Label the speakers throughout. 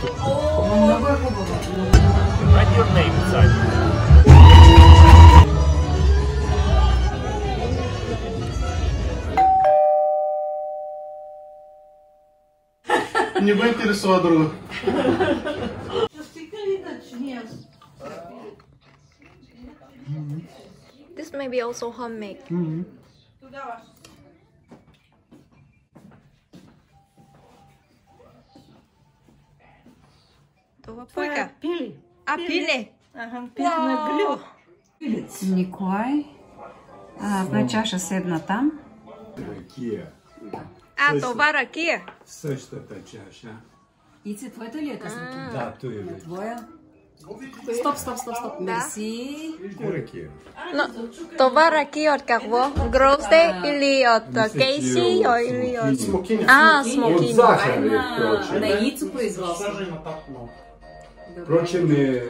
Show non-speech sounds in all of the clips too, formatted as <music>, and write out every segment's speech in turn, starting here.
Speaker 1: Много е хубаво.
Speaker 2: Write your name inside. <laughs>
Speaker 3: Не го интересува друго.
Speaker 4: This may be also homemade. Това пуйка.
Speaker 1: Пили.
Speaker 4: А, пиле.
Speaker 1: Ага, пили на грил. Николай. А, една чаша седна там.
Speaker 5: Ракия.
Speaker 4: А, това ракия.
Speaker 5: Същата чаша.
Speaker 1: Ице, твоята ли е тази?
Speaker 5: Да, той е.
Speaker 1: Твоя? Стоп, стоп, стоп, стоп. Мерси.
Speaker 5: Вижте ракия.
Speaker 4: Но, това ракия от какво? Грозде или от а, кейси или от...
Speaker 3: Смокиня.
Speaker 4: А,
Speaker 5: От
Speaker 4: смокини.
Speaker 5: захар е,
Speaker 1: На, яйцо производство.
Speaker 3: Много.
Speaker 5: Впрочем е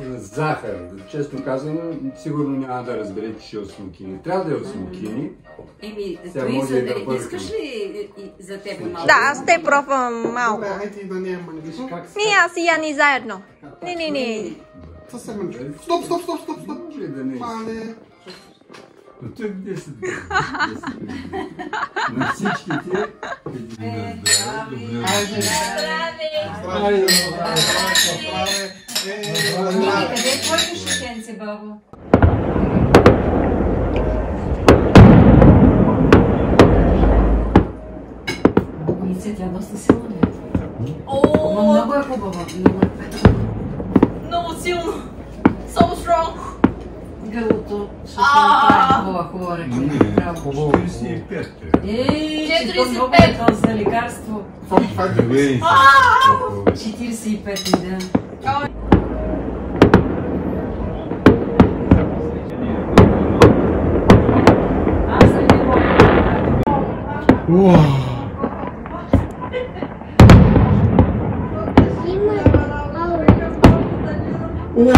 Speaker 5: е захар. Често казано, сигурно няма да разберете, че е от смокини. Трябва да е от смокини.
Speaker 1: Еми, той за,
Speaker 5: да
Speaker 1: искаш ли за тебе малко?
Speaker 4: Да, аз те пробвам малко.
Speaker 3: Добре, хайде и да не е. Как се?
Speaker 4: Ние, аз и Яни заедно. Не, не, не.
Speaker 3: Съвсем манглиш. Стоп, стоп, стоп, стоп, стоп.
Speaker 5: Може да не е.
Speaker 3: Мале.
Speaker 5: Но тук 10 години. На всичките. На здраве, добре.
Speaker 3: Хайде.
Speaker 5: Айде,
Speaker 3: Здраве, здраве. Е,
Speaker 1: Ами,
Speaker 3: здраве.
Speaker 1: къде е твоето шутенце, бабо? Ице, тя доста силна е. Ама много е хубава. Много е
Speaker 4: Много силно. So strong.
Speaker 1: Гърлото ще направи хубава, хубава ръка. Браво.
Speaker 5: 45 е.
Speaker 1: Ей, че то
Speaker 4: 45.
Speaker 1: много е то за лекарство.
Speaker 5: Две.
Speaker 1: 45 ми да. Аз не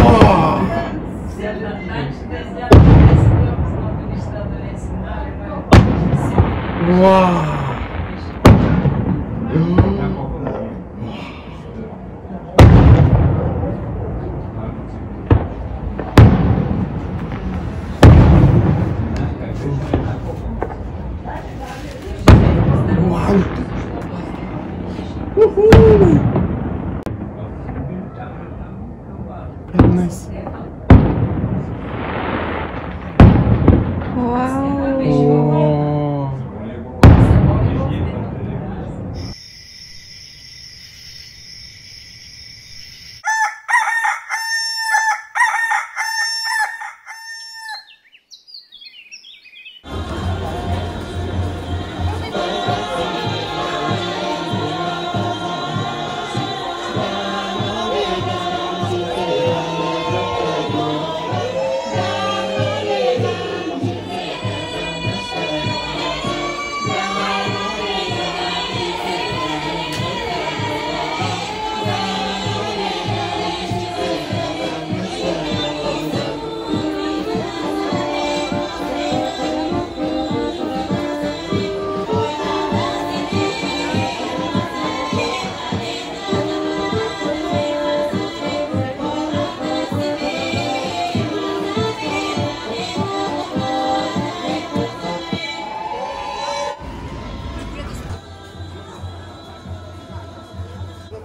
Speaker 1: Uau! Oh.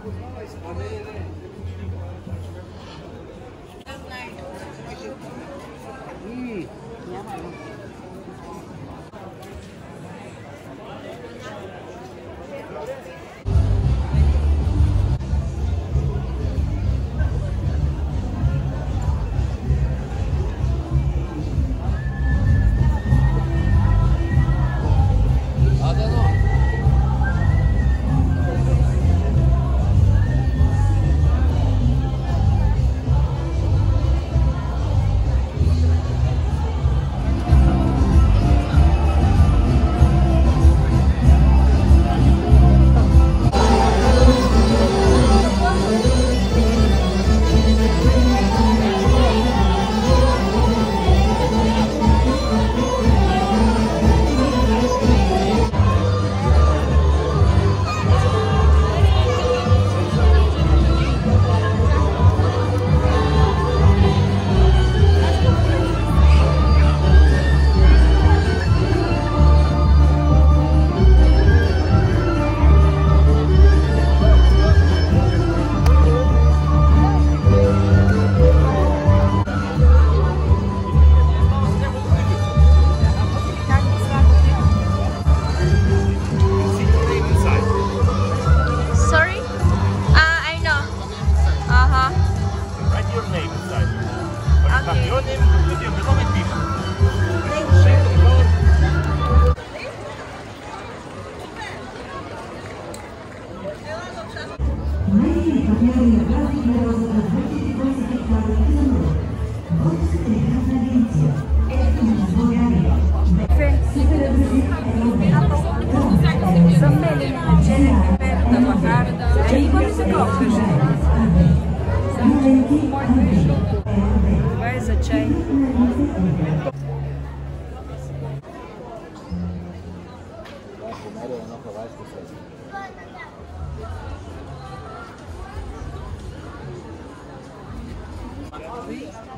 Speaker 1: 음.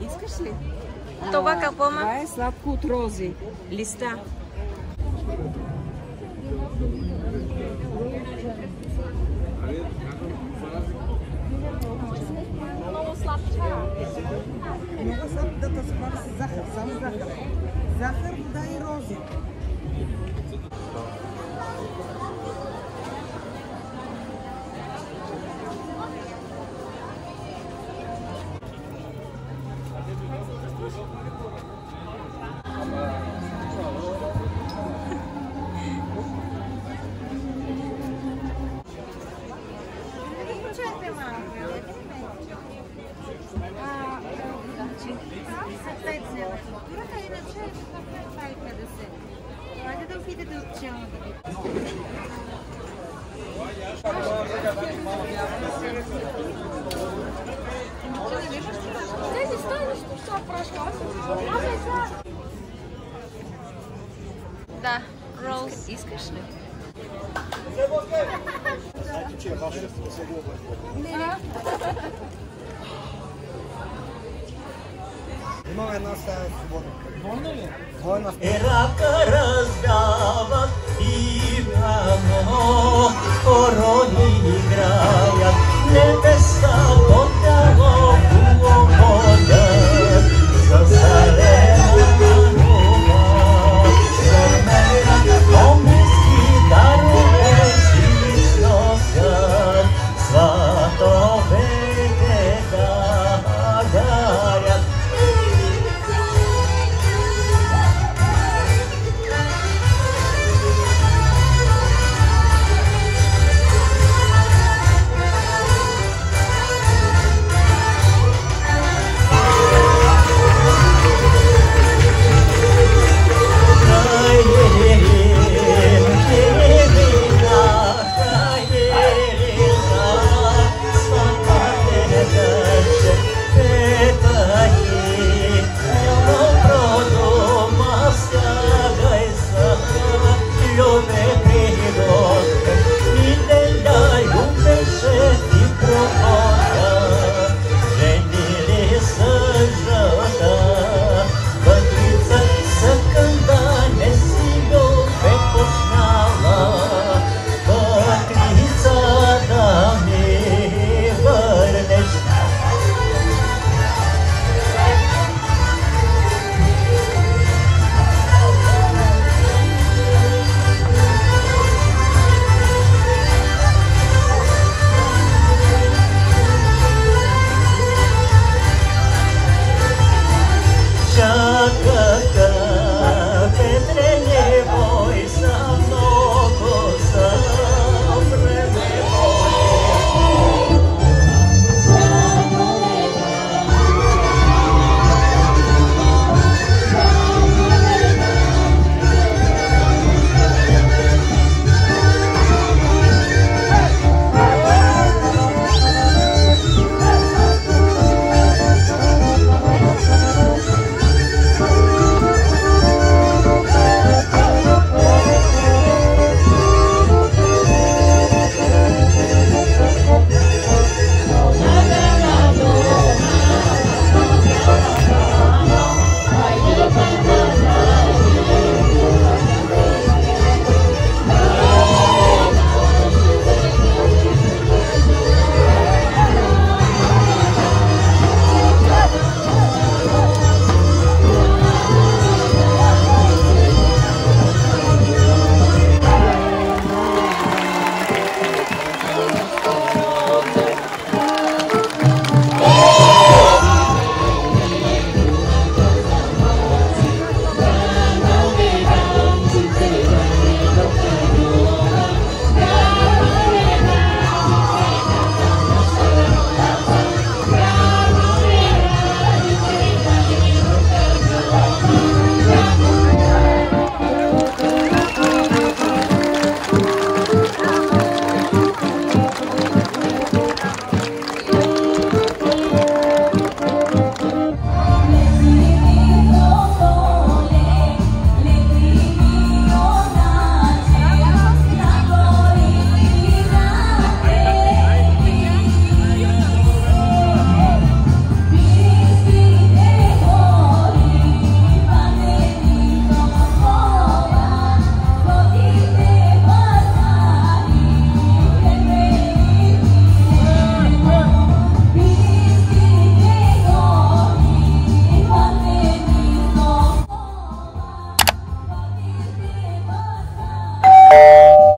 Speaker 1: Искаш ли?
Speaker 4: Това какво ма?
Speaker 1: Това е сладко от рози. Листа.
Speaker 6: Много сладко да те спара с захар, само захар. Захар, вода и рози.
Speaker 4: Да,
Speaker 6: роллс. Из кашли. Много нас
Speaker 7: свободно. Поняли? Понял. Рака раздал.